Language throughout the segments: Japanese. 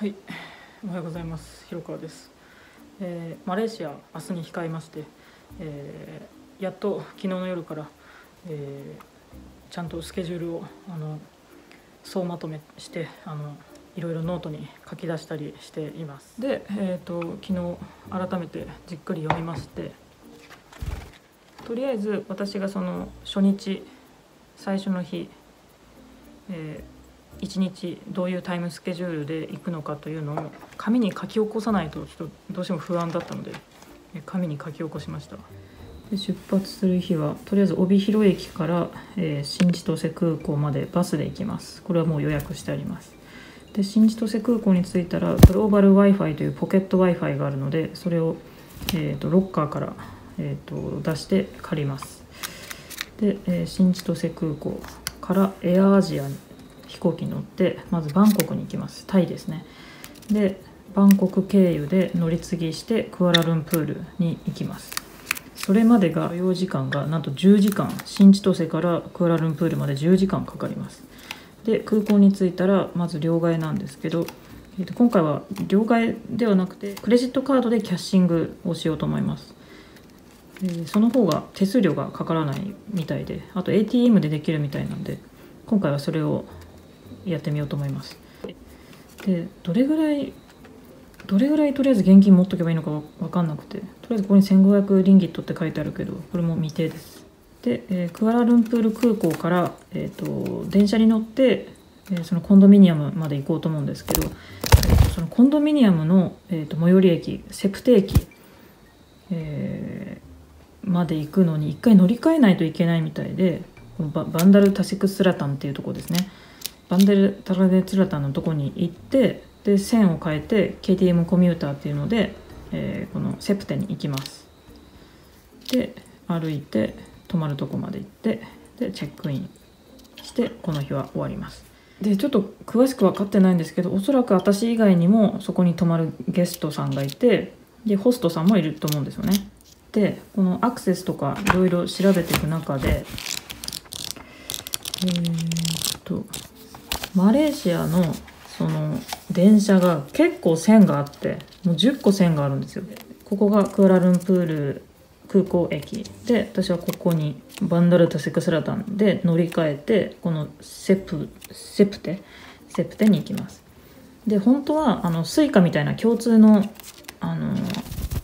はい、おはようございます。広川です。えーマレーシア明日に控えまして、えーやっと昨日の夜から、えーちゃんとスケジュールをあの総まとめしてあのいろいろノートに書き出したりしています。で、えっ、と昨日改めてじっくり読みまして、とりあえず私がその初日最初の日、えー一日どういうタイムスケジュールで行くのかというのを紙に書き起こさないとちょっとどうしても不安だったので紙に書き起こしました。で出発する日はとりあえず帯広駅から、えー新千歳空港までバスで行きます。これはもう予約してあります。で新千歳空港に着いたらグローバル w i f i というポケット w i f i があるのでそれを、えー、とロッカーから、えー、と出して借ります。で、えー新千歳空港からエアアジアに飛行機に乗ってまずバンコクに行きます。タイですね。でバンコク経由で乗り継ぎしてクアラルンプールに行きます。それまでが用時間がなんと10時間。新千歳からクアラルンプールまで10時間かかります。で空港に着いたらまず両替なんですけど、えーと今回は両替ではなくてクレジットカードでキャッシングをしようと思います。えその方が手数料がかからないみたいであと ATM でできるみたいなんで今回はそれをやってみようと思います。でどれぐらいどれぐらいとりあえず現金持っとけばいいのか分かんなくてとりあえずここに1500リンギットって書いてあるけどこれも未定です。で、えークアラルンプール空港から、えー、と電車に乗って、えーそのコンドミニアムまで行こうと思うんですけど、えーそのコンドミニアムの、えー、と最寄り駅セプテ駅、えーまで行くのに一回乗り換えないといけないみたいでバンダルタセクスラタンっていうところですね。バンダルタラデツラタのとこに行ってで線を変えて KTM コミューターっていうので、えーこのセプテに行きます。で歩いて泊まるとこまで行ってでチェックインしてこの日は終わります。でちょっと詳しく分かってないんですけどおそらく私以外にもそこに泊まるゲストさんがいてでホストさんもいると思うんですよね。でこのアクセスとかいろいろ調べていく中でえーっとマレーシアのその電車が結構線があってもう10個線があるんですよ。ここがクアラルンプール空港駅で私はここにバンダルタセクスラタンで乗り換えてこのセプセプテ？セプテに行きます。で本当はあのスイカみたいな共通のあの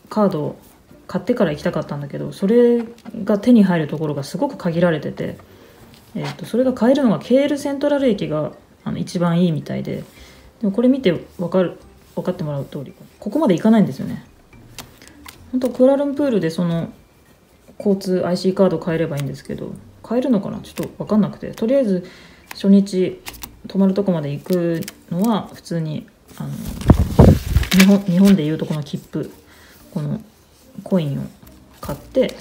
カードを買ってから行きたかったんだけどそれが手に入るところがすごく限られてて、えー、とそれが買えるのが KL セントラル駅があの一番いいみたいで。でもこれ見て分かる分かってもらう通りここまで行かないんですよね。本当クアラルンプールでその交通 IC カード買えればいいんですけど買えるのかな？ちょっと分かんなくて。とりあえず初日泊まるとこまで行くのは普通にあの日本日本でいうとこの切符このコインを買って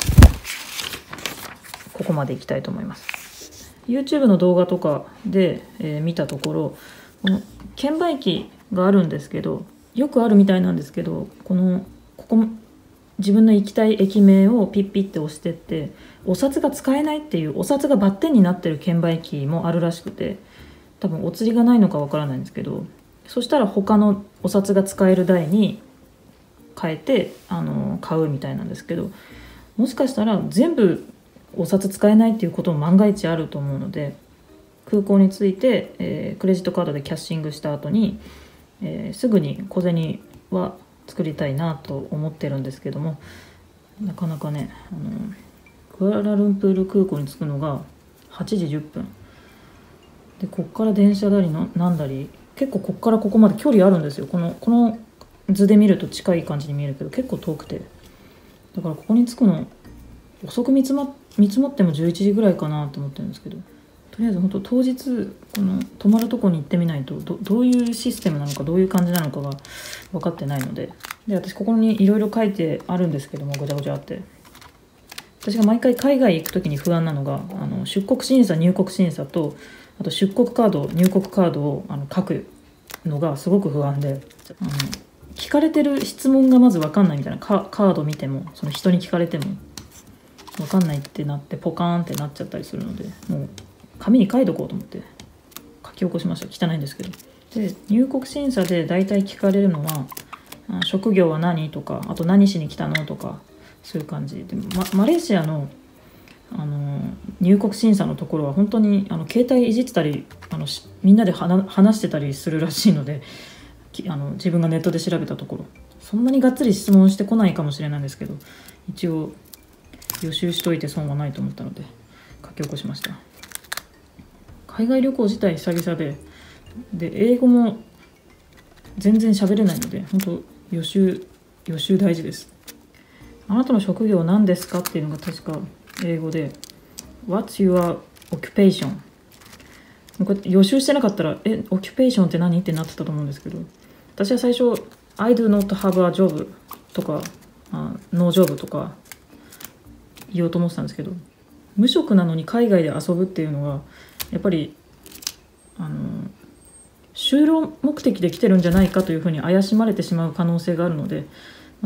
ここまで行きたいと思います。YouTube の動画とかで、えー見たところこの券売機があるんですけどよくあるみたいなんですけどこのここ自分の行きたい駅名をピッピッて押してってお札が使えないっていうお札がバッテンになってる券売機もあるらしくて多分お釣りがないのかわからないんですけどそしたら他のお札が使える台に変えてあの買うみたいなんですけどもしかしたら全部お札使えないっていうことも万が一あると思うので空港に着いて、えークレジットカードでキャッシングした後に、えーすぐに小銭は作りたいなと思ってるんですけどもなかなかねあのクアラルンプール空港に着くのが8時10分。でこっから電車だりのなんだり結構こっからここまで距離あるんですよ。このこの図で見ると近い感じに見えるけど結構遠くて。だからここに着くの遅く見積も見積もっても11時ぐらいかなと思ってるんですけどとりあえず本当当日この泊まるとこに行ってみないとどどういうシステムなのかどういう感じなのかが分かってないのでで私ここにいろいろ書いてあるんですけどもごちゃごちゃあって。私が毎回海外行く時に不安なのがあの出国審査入国審査とあと出国カード入国カードをあの書くのがすごく不安であの聞かれてる質問がまず分かんないみたいなカカード見てもその人に聞かれても分かんないってなってポカーンってなっちゃったりするのでもう紙に書いとこうと思って書き起こしました汚いんですけどで入国審査で大体聞かれるのは「職業は何?」とかあと「何しに来たの?」とかそういう感じで、ま、マレーシアのあの入国審査のところは本当にあの携帯いじってたりあのみんなで話してたりするらしいのであの自分がネットで調べたところそんなにがっつり質問してこないかもしれないんですけど一応予習しといて損はないと思ったので書き起こしました海外旅行自体久々でで英語も全然喋れないので本当予習予習大事ですあなたの職業何ですかっていうのが確か英語で What's your occupation? こう予習してなかったらえオキュペーションって何ってなってたと思うんですけど私は最初 I do not have a job とか、あ、No job とか言おうと思ってたんですけど無職なのに海外で遊ぶっていうのはやっぱりあの就労目的で来てるんじゃないかというふうに怪しまれてしまう可能性があるので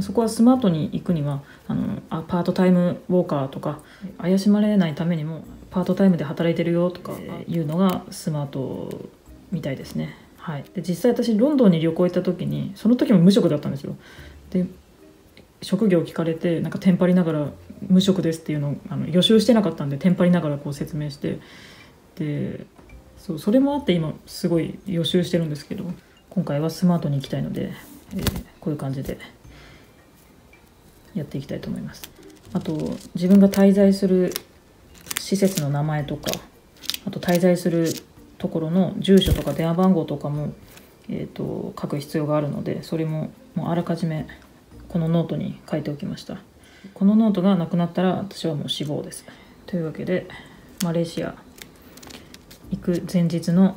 そこはスマートに行くにはあのあパートタイムウォーカーとか怪しまれないためにもパートタイムで働いてるよとかいうのがスマートみたいですね。はい、で実際私ロンドンに旅行行った時にその時も無職だったんですよ。で職業聞かれてなんかテンパりながら「無職です」っていうのをあの予習してなかったんでテンパりながらこう説明してでそうそれもあって今すごい予習してるんですけど今回はスマートに行きたいので、えー、こういう感じでやっていきたいと思います。あと自分が滞在する施設の名前とかあと滞在するところの住所とか電話番号とかも、えーと、書く必要があるのでそれももうあらかじめこのノートに書いておきましたこのノートがなくなったら私はもう死亡です。というわけでマレーシア行く前日の、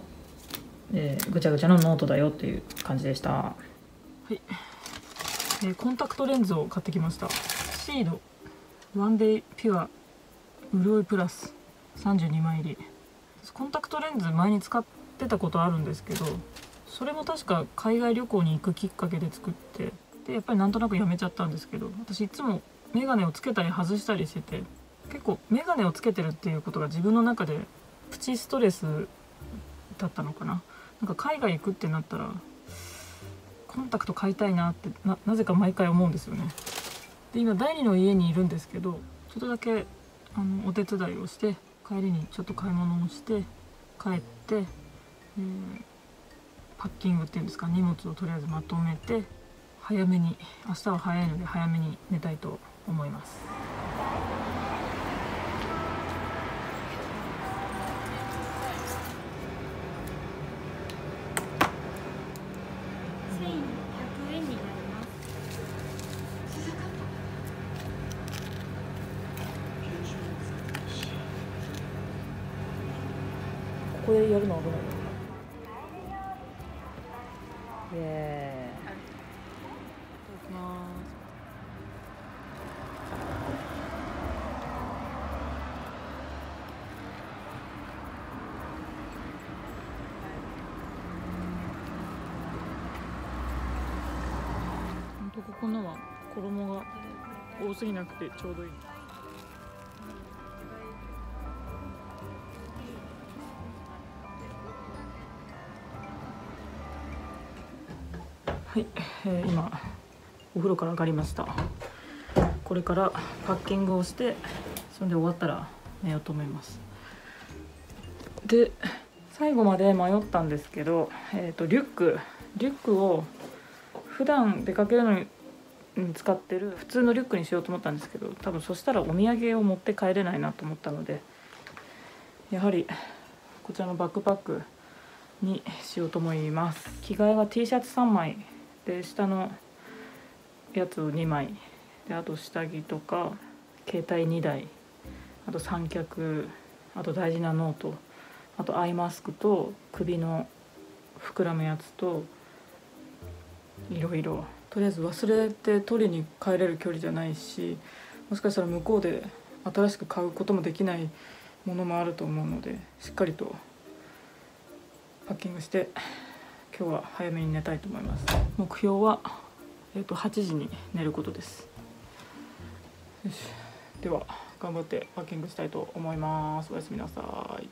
えー、ぐちゃぐちゃのノートだよっていう感じでした。はい、えー、コンタクトレンズを買ってきました。シード。ワンデイピュア潤いプラス。32枚入り。コンタクトレンズ前に使ってたことあるんですけどそれも確か海外旅行に行くきっかけで作ってでやっぱりなんとなくやめちゃったんですけど私いつも眼鏡をつけたり外したりしてて結構眼鏡をつけてるっていうことが自分の中でプチストレスだったのかな。なんか海外行くってなったらコンタクト買いたいなってなぜか毎回思うんですよね。で今第2の家にいるんですけどちょっとだけあのお手伝いをして帰りにちょっと買い物をして帰って、えー、パッキングっていうんですか荷物をとりあえずまとめて早めに明日は早いので早めに寝たいと思います。ここでやるの危ないイエーイいただきますほんとここのは衣が多すぎなくてちょうどいい。はい、えー、今お風呂から上がりました。これからパッキングをしてそれで終わったら寝ようと思います。で最後まで迷ったんですけど、えーと、リュック。リュックを普段出かけるのに使ってる。普通のリュックにしようと思ったんですけど多分そしたらお土産を持って帰れないなと思ったのでやはりこちらのバックパックにしようと思います。着替えは T シャツ3枚。で下のやつを2枚。であと下着とか携帯2台。あと三脚。あと大事なノート。あとアイマスクと首の膨らむやつといろいろとりあえず忘れて取りに帰れる距離じゃないしもしかしたら向こうで新しく買うこともできないものもあると思うのでしっかりとパッキングして今日は早めに寝たいと思います。目標は、えーと、8時に寝ることです。では頑張ってパッキングしたいと思います。おやすみなさい